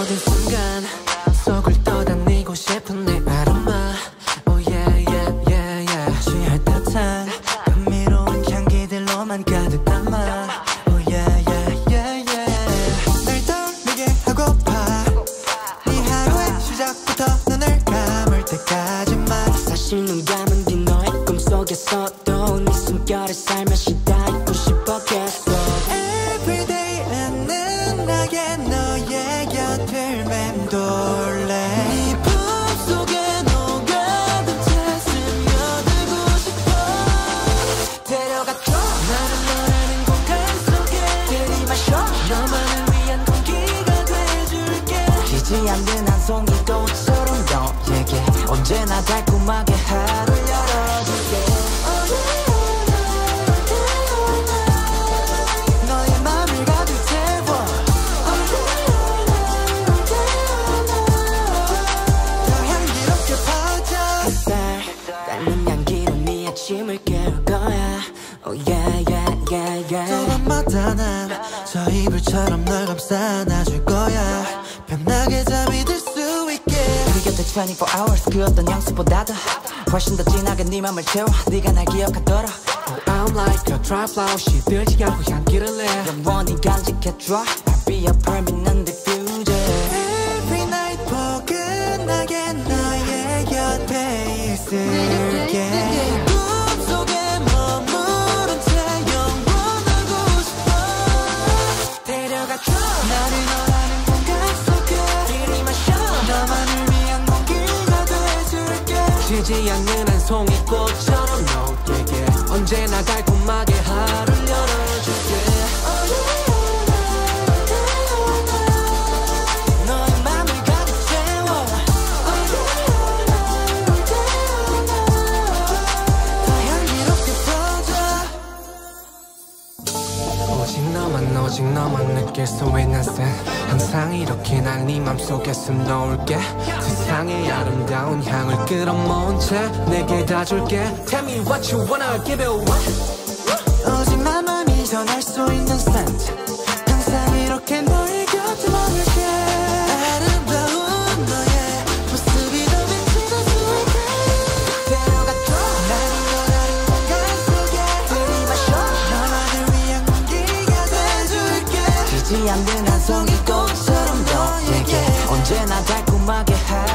내 모든 순간 속을 떠다니고 싶은 내 아로마. Oh yeah yeah yeah yeah. 취할 듯한 감미로운 향기들로만 가득 담아. Oh yeah yeah yeah yeah. 날 떠올리게 하고파. 네 하루의 시작부터 눈을 감을 때까지만. 사실 눈 감은 뒤 너의 꿈속에서도 네 숨결에 살며시 다 있고 싶어 곁을 맴돌래. 않는 한 송이 꽃처럼 너에게 언제나 달콤하게 하루 밤마다 난저 이불처럼 널 감싸 안아줄 거야. 편하게 잠이 들 수 있게. 우리 곁에 24 hours 그 어떤 향수보다도 훨씬 더 진하게 네 맘을 채워 네가 날 기억하더라 Oh, I'm like a dry flower 시들지 않고 향기를 내. 영원히 간직해줘 I'll be a permanent 지지 않는 한 송이 꽃처럼 너에게 언제나 달콤하게 하루를 열어 오직 너만 느낄 수 있는 새 항상 이렇게 날네 맘속에 숨놓을게. 세상의 아름다운 향을 끌어모은 채 내게 다 줄게. Tell me what you wanna give it what? 오직 나만이 전할 수 있는 센 지지 않는 한 송이 꽃처럼 너에게 언제나 달콤하게 하루